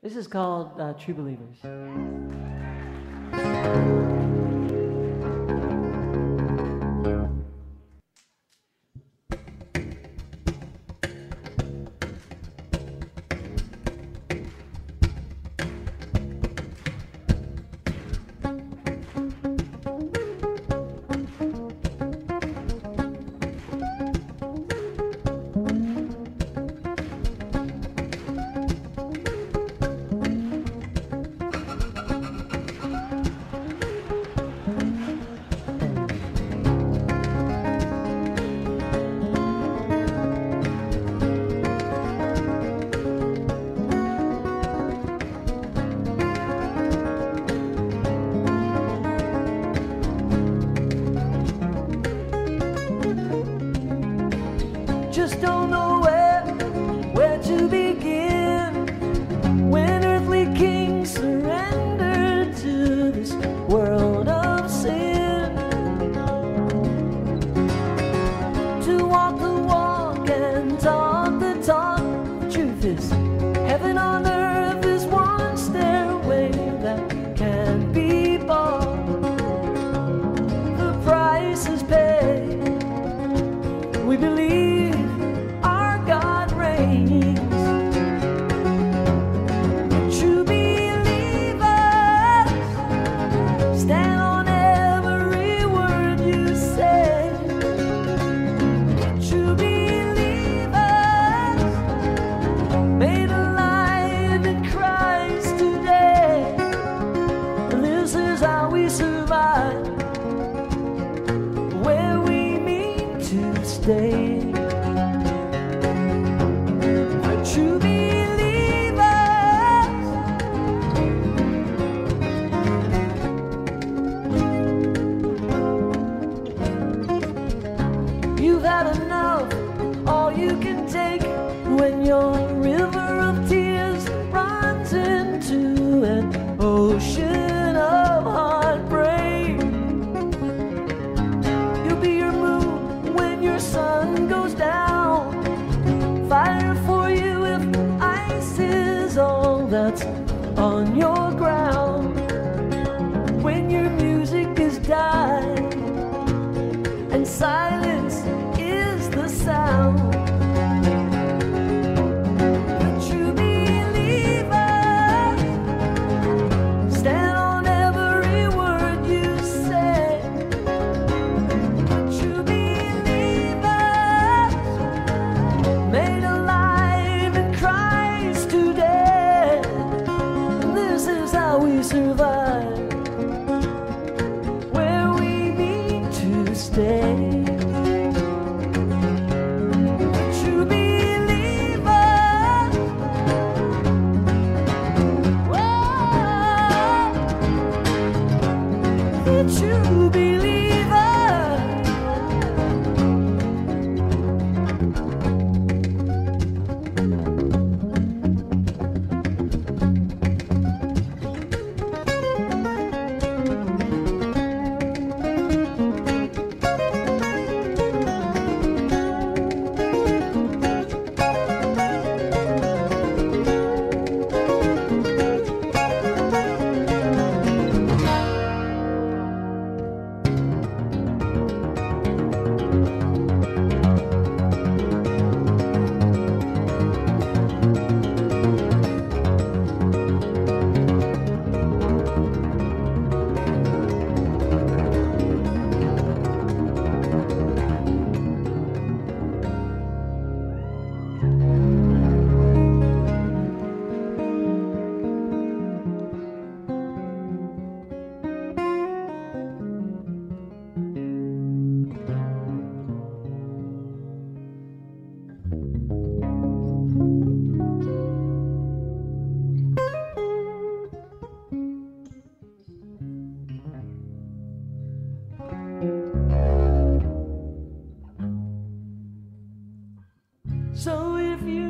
This is called uh, True Believers. river of tears runs into an ocean of heartbreak. You'll be your moon when your sun goes down. Fire for you if ice is all that's on your So if you